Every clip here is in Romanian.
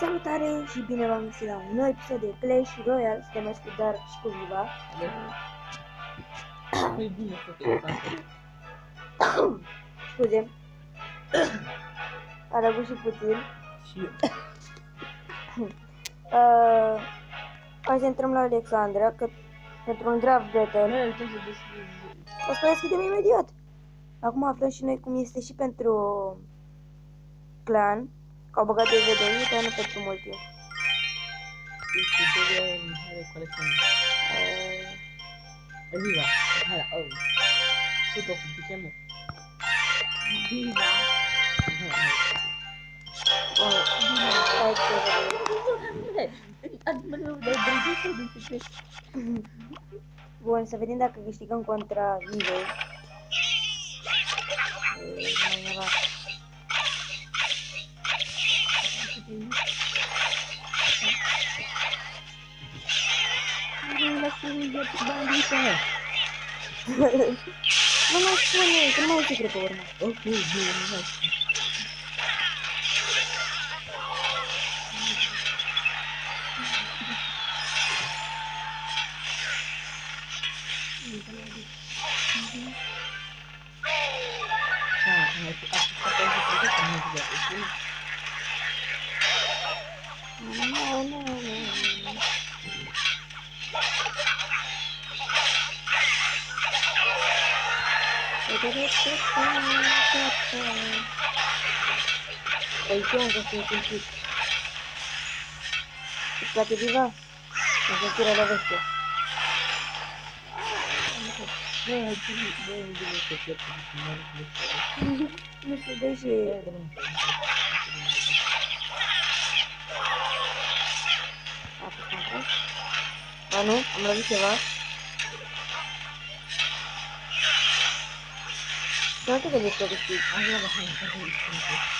Salutare și bine v-am găsit la un nou episod de Clash Royale. Suntem aici cu Dar și cu Viva. Nu-i bine să te facă. Scuze. A răgut și puțin. Și eu. Uh, hai să intrăm la Alexandra, că pentru un draft battle. Bă, uite să deschizi. O să deschidem imediat. Acum aflăm și noi cum este și pentru clan. Au băgat de oh. Te Oh, contra Ну, маленько, маленько, маленько, маленько, маленько, маленько, маленько, Păi ce am găsit simțit? Îți place viva? În sentirea de veste. Bă, hai să bă, nu bine să fie pe mare. Nu știu de ce. A fost am fost? A, nu? Am lovit ceva? Nu te gândești că câștigi. Așa, bă, hai să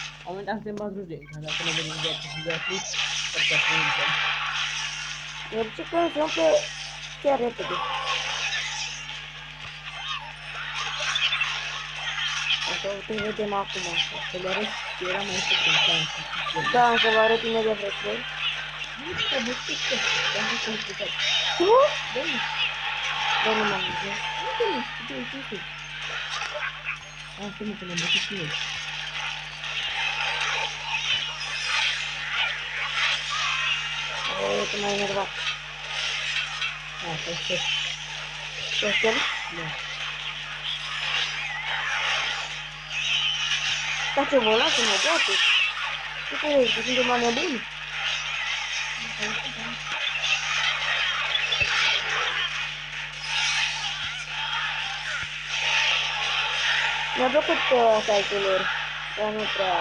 La un moment dat suntem 40, că dacă ne vedem viața și de atât, partea să intrăm. Merge că se umple chiar repede. Așa, uite, vedem acum. Să le arăt că era mai important. Da, însă vă arăt imediat frate. Nu știu, bă, știu ce. Am fost complicat. Tu? Da, nu. Da, nu m-am zis. Nu știu, nu știu, nu știu. Asta nu, că ne-am bătut și noi. otomainnya bak nah terus terus terus nah Kaca bola semua jatuh. Itu bikin rumahnya dulu. Nabok ko sa kilor. Ano pa?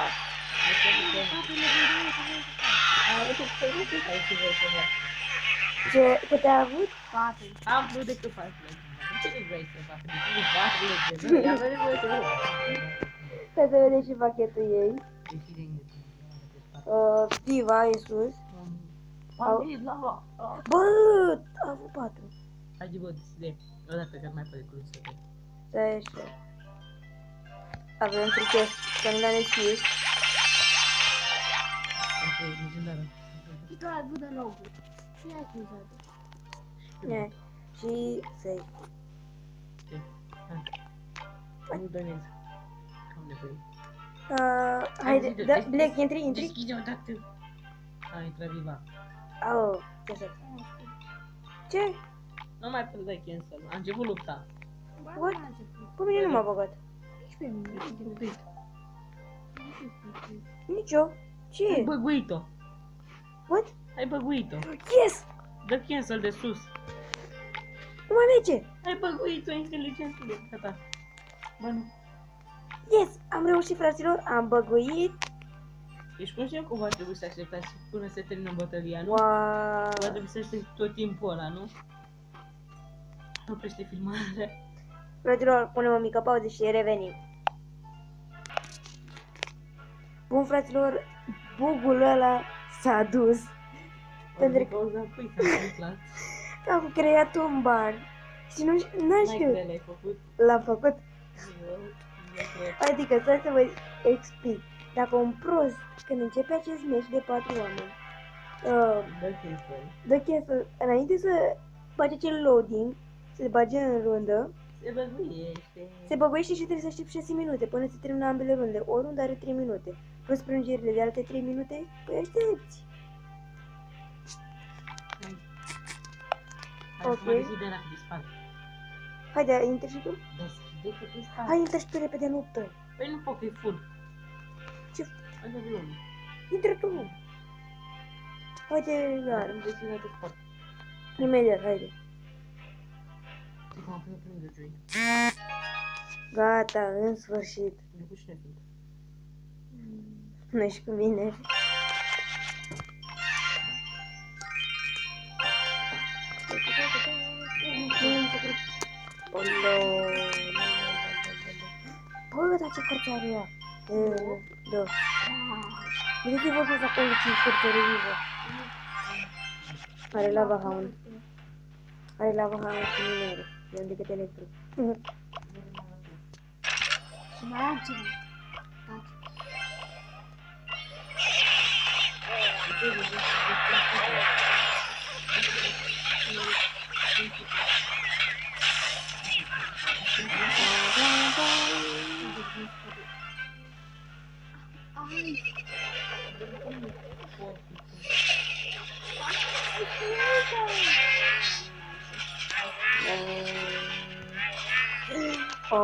Ano pa? और कुछ चाहिए कि ऐसी वैसे है जो पता वो बात है आप वो देख तो पास में Тогда следующий пакет ей. Пива Иисус. Бут, а вы патру. Hadi bu size. Ona kadar mı yapalım? Evet. Abi ben Türkiye'den ne istiyorsun? Avem trichet, că nu le-am deschis. Am fost legendară. Și tu ai văzut logul. Și ai cruzat. Ne. Și să-i... Nu donez. Am nevoie. Uh, haide, da, Black, intri, intri. Deschide odată. A intrat viva. Au, ce să Ce? Nu mai pot dai cancel. A început lupta. What? Pe mine nu m-a băgat. Nici pe mine. Nici eu. Ce Ai e? băguit-o. What? Ai băguit-o. Yes! Dă cancel de sus. Nu mai merge! Ai băguit-o inteligențule. Gata. Bă, nu. Yes! Am reușit, fraților, am băguit Deci cum știu cum va trebui să așteptați până se termină bătălia, nu? Wow. Va trebui să aștepți tot timpul ăla, nu? Oprește filmarea. Fraților, punem o mică pauză și revenim. Bun, fraților, bugul ăla s-a dus. Pentru Pentru că auzi, cui s-a întâmplat? Am creat un bar. Și nu știu, n-am Mai știut. greu l-ai făcut. L-am făcut. Eu, eu cred. Adică, stai să vă explic. Dacă un prost, când începe acest meci de patru oameni, uh, Dă chestia. dă chestia, înainte să face acel loading, să se bage în rundă, Se băguiește. se băguiește și trebuie să aștept 6 minute până se termină ambele runde. O rundă are 3 minute. Pois para um giro dela 3 minutos perdidos. Ok. Haideți, intri și tu? Hai, intră și tu repede în luptă. Păi nu pot, că e full. Ce? Intră tu. Haide, iar. Îmi desfile. Imediat, haide. Gata, în sfârșit. Nu știu ce Nu și cu mine. Olo. Bă, dar ce cărți are ea? E, Da. Vedeți vă să acolo ce cărți are vivă. Are lava hound. Are lava hound și minere. E un decât electro. Și mai am ceva. O,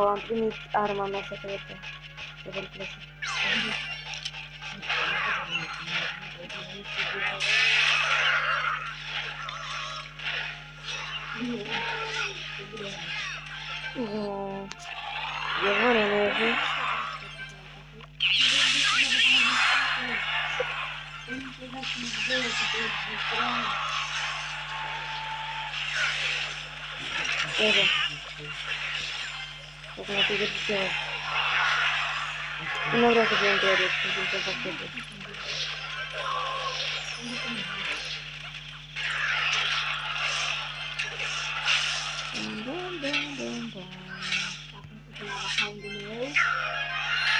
am primit arma mea secretă. Să vedem ce О, я варила уже. Тоже. Вот на ты это сделал. Ну, вряд ли он говорит, что это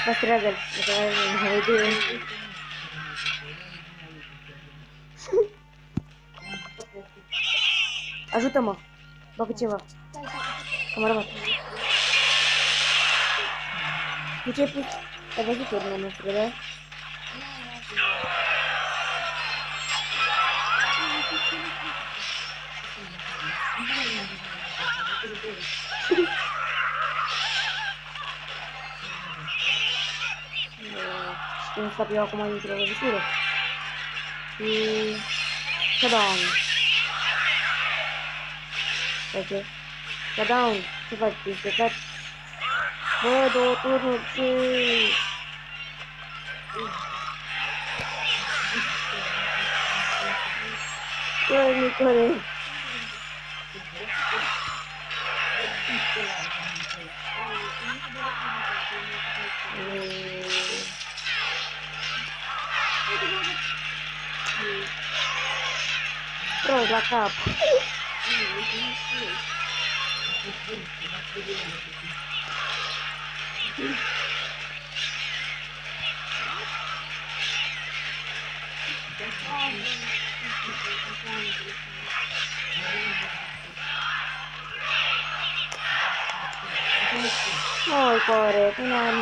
पसरा कर भाई दे Ajută-mă! Bagă ceva. Am arătat. De ce ai pus? Ai văzut urmă noastră, da? Thank you. que não sabia como a gente mistura. E. Cada um. Ok. Cada um. Você vai desligar. Mano, tudo bem. Ai, me corei. da capo. Oh, cuore, tu non hai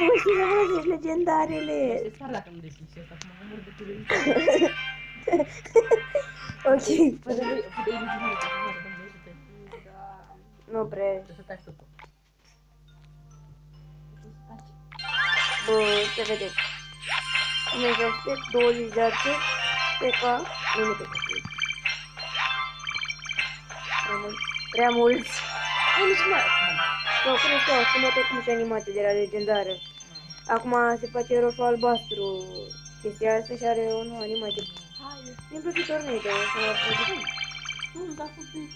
de Nu știi să folosești legendarele. Este clar dacă nu deschizi asta, acum mă mor de curiositate. Ok. Puteai puteai eliminat, acum mă dăm de Nu prea. Trebuie să taci totul. Bă, să vedeți. Ne aștept 20 de arce. Pe ca... Nu, nu pe ca. Prea mult. Prea mulți. Ai nici mai acum. Sau crește o schimbată cum și animate de la legendară. Acum se face roșu albastru. Chestia asta și are o nouă animație. Haide. Mi-e plăcut tornado, să mă plăcut. Nu, dar a fost bine.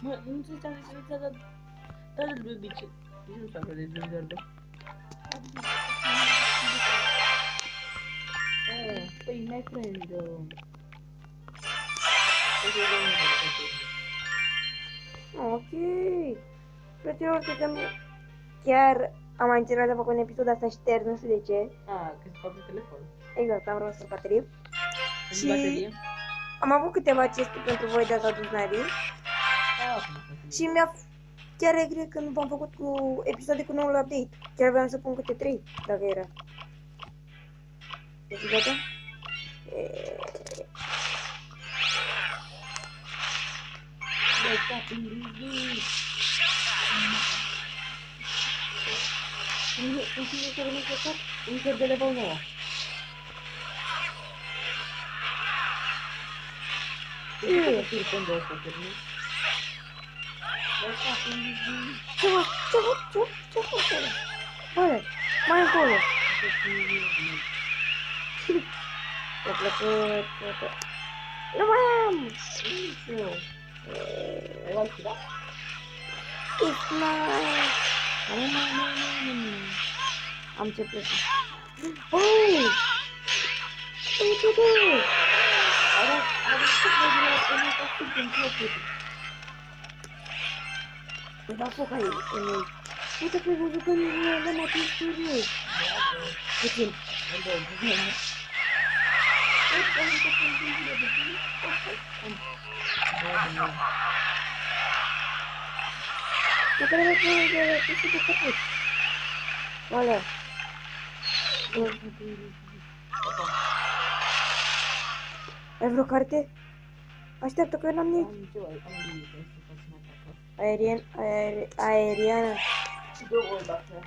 Mă, nu știu ce am zis, dar... Dar, dar, de ce? Nu știu de legendar, da? Oh, păi, my friend, uh... Păi, eu nu știu. Ok. Frate, orice că chiar am mai încercat să fac un episod, asta șters, nu știu de ce. Ah, că se fac pe telefon. Exact, am rămas pe baterie. În Și- baterie? Am avut câteva chestii pentru voi de asta dus Nari. Ah, acum baterie. Și mi-a... f- Chiar regret că nu v-am făcut cu episoade cu noul update. Chiar vreau să pun câte trei, dacă era. Deci gata? E... On s'y met sur le micro 4, on s'y met do tego. Czego, czego, czego, czego, le fond de la compagnie. ちょ It's nice. No, no, no, no, no, no. I'm too busy. Oh! What did you do? I don't, I don't think I'm going to of us could be people. But that's okay. I mean, what if people are going to do? I'm going to be to Get him. I'm going to get him. I'm going to get him. I'm going to get him. Vale. Ai vreo carte? Așteaptă că eu n-am nici. Aerien, aer, aeriană. Și pe voi dacă.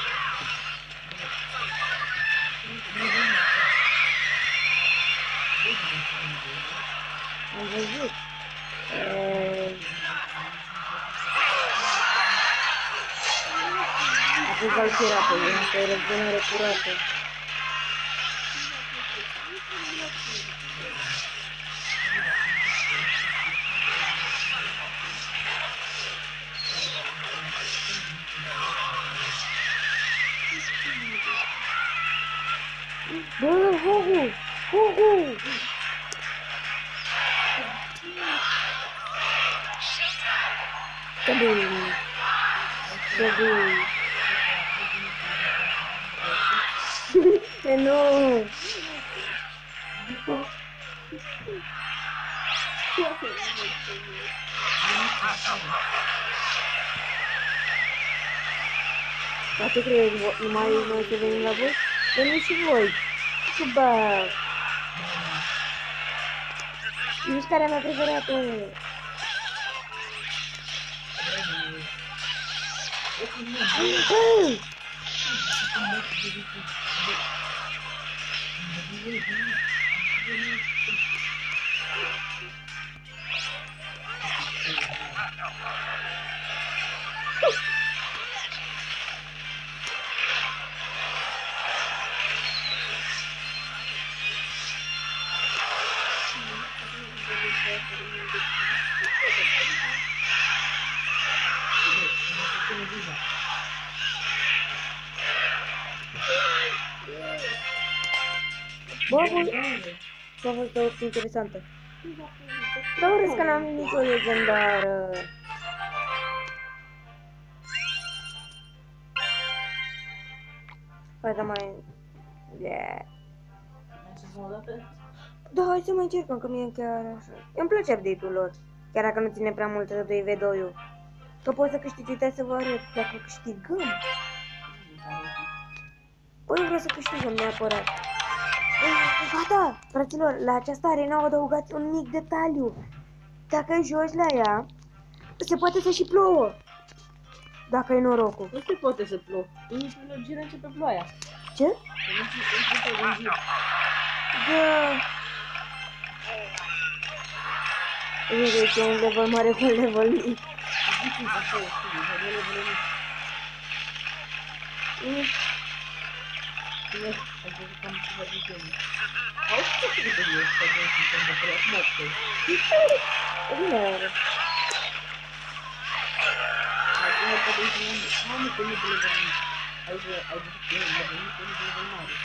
A fost Valkyria pe ea, asta e răzbunare curată. Até que mais uma que vem na boca, eu não chego hoje. Suba! E os caras vão preferir a pena. Thank you. Preferată. Bă! Bă, bă, a fost o opție interesantă. Dar urăsc că n-am nicio legendară. Hai să mai... Yeah. Mai ce să mă dată? Da, hai să mai încercăm, că mie chiar așa. Îmi place update-ul lor. Chiar dacă nu ține prea mult rădoi V2-ul. Că poți să câștigi, uite să vă arăt, dacă câștigăm. Păi vreau să câștigăm neapărat. Ei, Gata, fraților, la această arena au adăugat un mic detaliu. Dacă joci la ea, se poate să și plouă. Dacă e norocul. Nu se poate să plouă. Intri în gir, începe ploaia. Ce? Intri intri în gir. Da. Uite, e un level mare cu un level mic. Bikin aku Boleh boleh ni Ini Ini Aku akan cuba video ni Kau tak kita dia Sebagai kita dah kelak semua tu Kita Ini lah Aku nak pada isi ni Kamu punya boleh berani Aku Aku punya berani Aku punya berani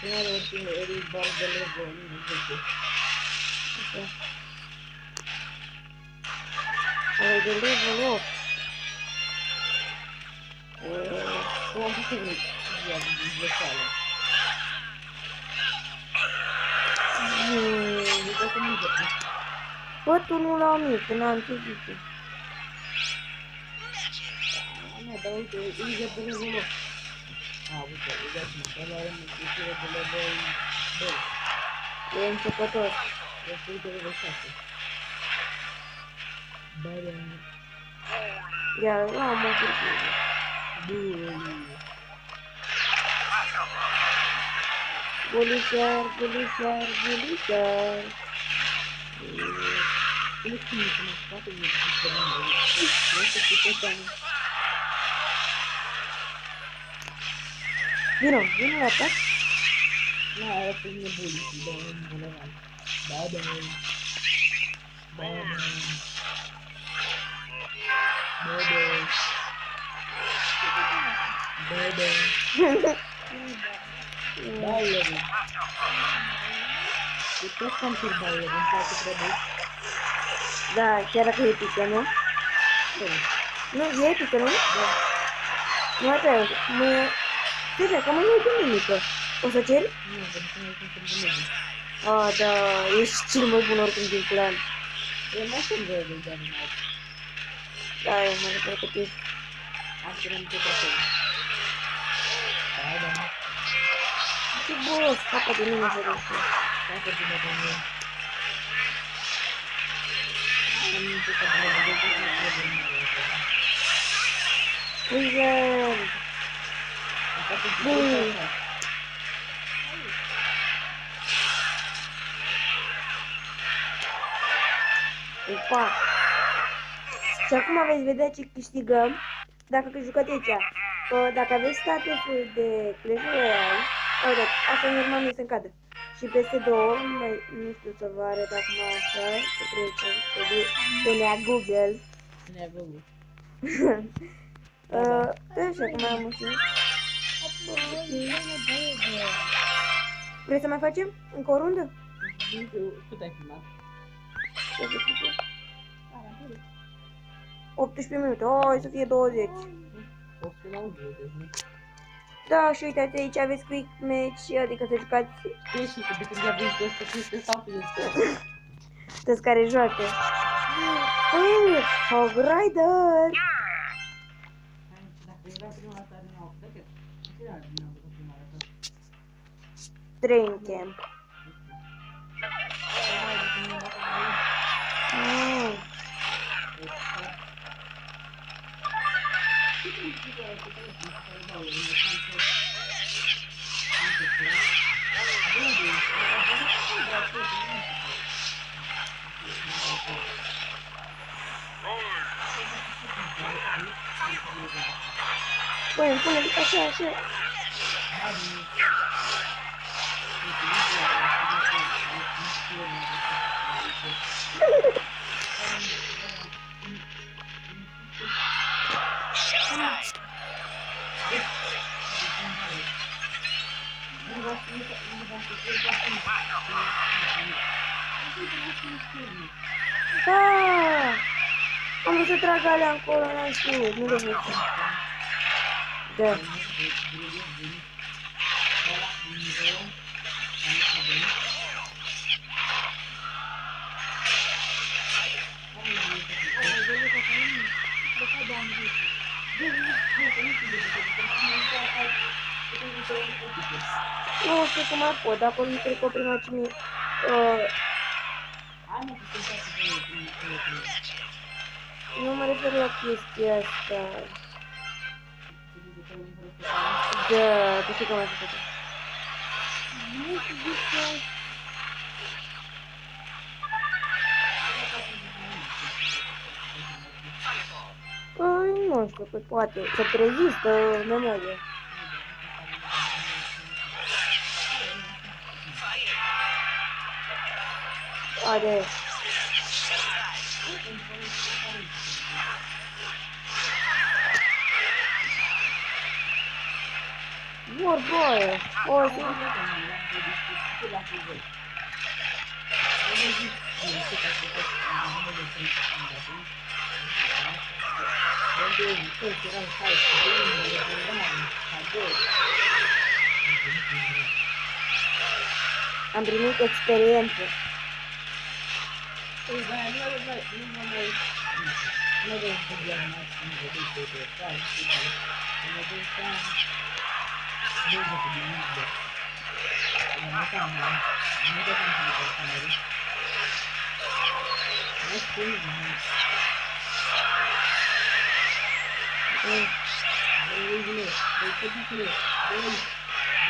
Senhora, eu tenho ele embora da levou, não sei o que. Ea din vesală. Mm. Deci asta nu zice. Bă, tu nu la mic, că n-am ce zice. Nu, dar uite, e de level 8. A, uite, uitați-mă, ăla are mântuire de level 2. E începător. Este de level 6. badan ya ngomong gitu Gulisar, gulisar, gulisar. Ini cuma cuma satu yang bisa Nanti kita kan. Gino, gino apa? Nah, ada punya bully, bangun, bangun, bangun, bangun. Bodoh. Bodoh. Bayar. Itu kan terbayar yang satu produk. Dah, syarat itu kan? No, ya itu kan? No, apa? No, tidak. Kamu ini itu mimika. Osa cel? Oh, ada. Yes, cuma bunuh kumpul plan. Ya, masih berada di tayo mga kapatid ang sinuntok ako tayo na si boss kapag ini na sa dito kapag ino na niya sinuntok ako Ayan! Și acum veți vedea ce câștigăm dacă jucați aici. Că Dacă aveți statusul de Clash Royale, uite, asta e normal nu se încadă. Și peste două, mai, nu știu să vă arăt acum așa, să trecem pe, pe nea Google. Ne avem. Uh, așa, cum am mulțumit. Vreți să mai facem încă o rundă? Cât ai filmat? 18 minute, oi să fie 20. O să la 20, nu? Da, și uitați aici aveți quick match, adică să jucați Ce și că de când a venit ăsta, ce este faptul este? toți care joacă. Păi, Hog Rider! Dacă era prima 不能不能，不是是。Ah, vamos trabalhar com o nosso número de Thank you. Nu știu cum mai pot, acolo nu trec o prima ce mi... Uh, Hai mă, că sunt toate de cum nu mă refer la chestia asta. Da, tu știi cum ai făcut Păi, nu știu, păi poate să trezistă memorie. А, да. Вот двое. Ой, I'm doing experiences. Os velhinhos não vão mais. Não vão poder mais. Não vou deixar de voltar. Não vou deixar. Deus é tudo lindo. Ela não tá mal. Não tá conseguindo voltar nele. Mas foi demais. Então, dois, dois, dois, dois, dois, dois, dois,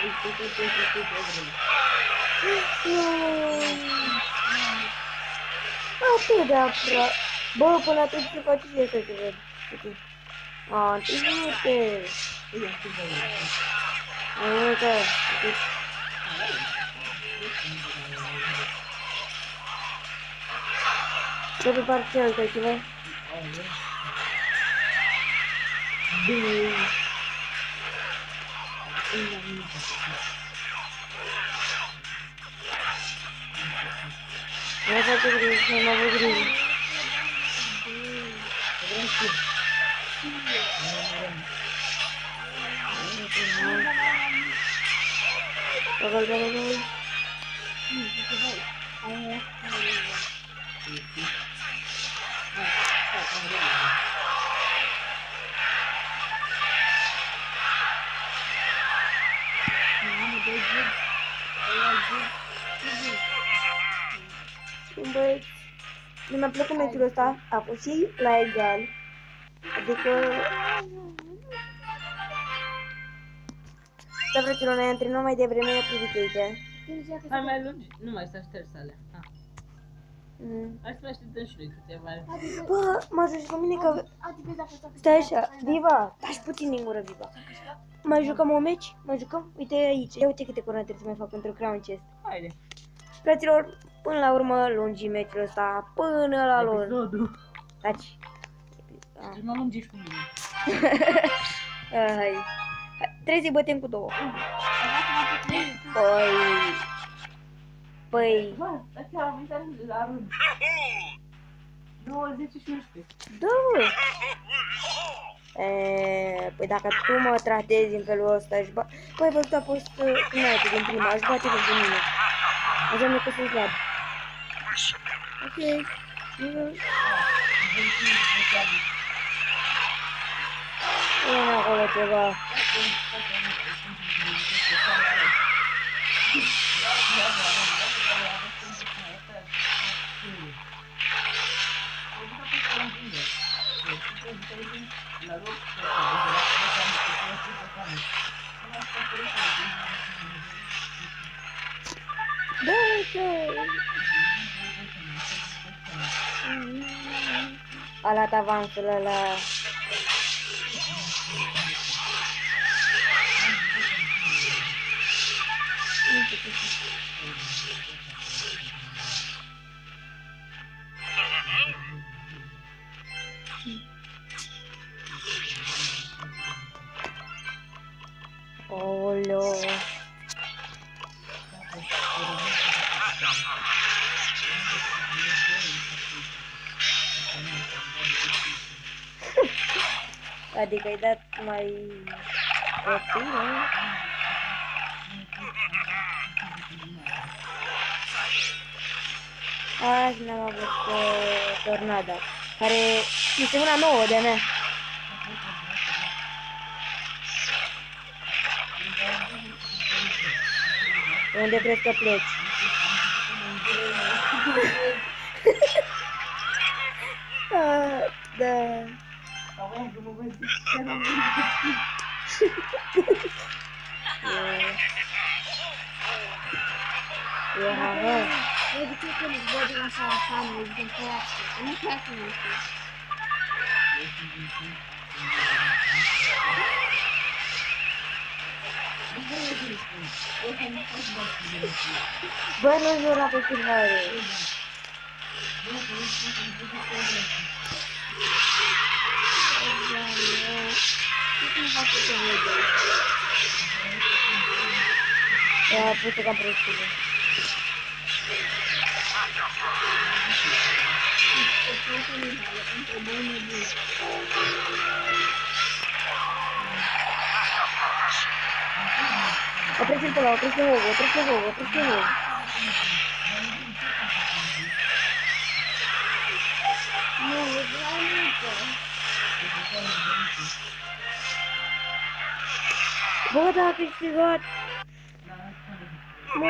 dois, dois, dois, dois, dois, dois, dois, dois, dois, Atât de aproape. Bă, până atunci se face și asta ce văd. Uite. A, întâi minute. Mai mult, uite. De pe partea altă ceva. Я хочу грызть, я могу грызть. Давай, давай, давай. Thank you. Băgal. Băieți, nu mi-a plăcut meciul ăsta, a fost și la egal. Adică... Da, frăților, noi antrenăm mai devreme, ne priviți aici. Hai mai lungi, nu mai stai ștergi alea. Ha. Mm. Hai să mai așteptăm și noi câteva. Bă, mă ajungi cu mine că... Stai așa, Viva, taci puțin din gură, Viva. Mai jucăm un meci? Mai jucăm? Uite aici, ia uite câte coroane trebuie să mai fac pentru crown chest. Haide. Fraților, până la urmă lungi meciul ăsta, până la lor. Episodul. Taci. Ah. Să mă lungești cu mine. Hai. Hai. Trebuie să-i bătem cu două. Păi... Păi... Bă, ăsta am venit la rând. 20 și 11. Da, bă. E, păi dacă tu mă tratezi în felul ăsta, aș ba... Păi, ai văzut, a fost uh, United din prima, aș bate pentru mine. Înseamnă că sunt slab. Ok. Uhum. Ah, olha pra lá. Bacon! A luat avansul ăla. Nu Adică ai dat mai puțin, nu? Azi n-am avut uh, tornada. Care este una nouă de-a mea. Unde crezi că pleci? Ah, da. vou ver se Mas na. Eu é, vou pegar pra você. Eu preciso pular, eu preciso jogo, eu preciso jogo, eu preciso jogo. Não, eu vou lá, Bă, dacă ai strigat... Mă,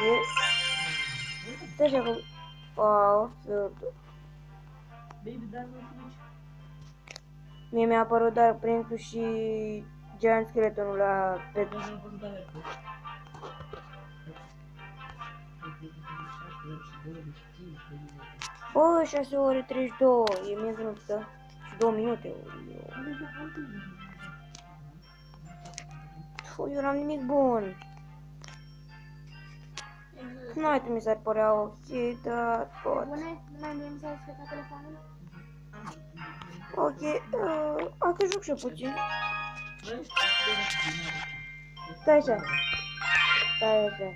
E... Stai așa că... Wow, să... Baby, dar nu pleci. Mie mi-a apărut dar prințul și Giant Skeletonul la... Pe... Bă, 6 ore 32, e miezul noptă. Și 2 minute. Fu, eu n-am nimic bun. Nu uite, mi s-ar părea ok, dar pot. Bune, nu mai mi s-a scăpat telefonul? Ok, uh, că joc și eu puțin. Stai așa. Stai așa.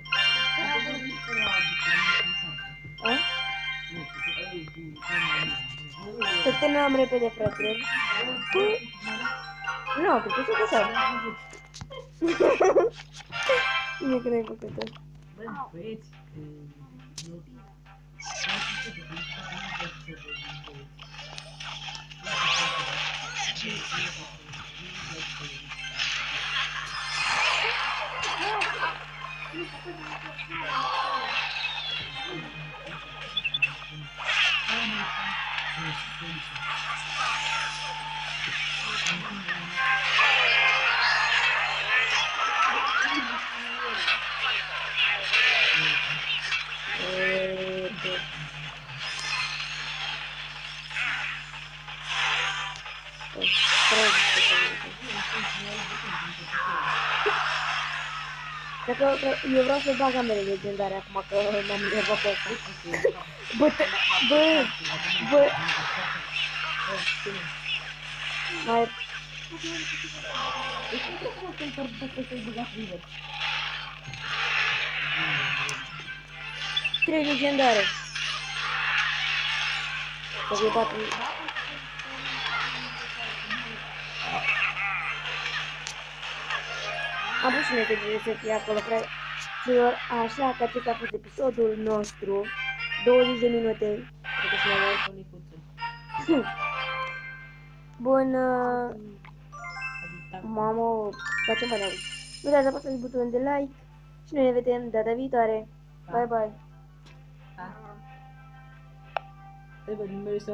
Să terminăm repede, fraților. Păi, Nu, cred că tot așa. Nu cred că tot așa. Bă, băieți, nu... E, Dacă că eu vreau să bag ambele legendare acum că m-am enervat pe asta. Bă, te, bă, bă, mai, trei legendare. Să fie patru. Am pus și noi pe să fie acolo, fraților, așa că acesta a fost episodul nostru. 20 de minute. Cred că și mai mult. Bun, uh, mamă, facem bani acum. Nu uitați să apăsați butonul de like și noi ne vedem data viitoare. Bye bye. Trebuie numărul să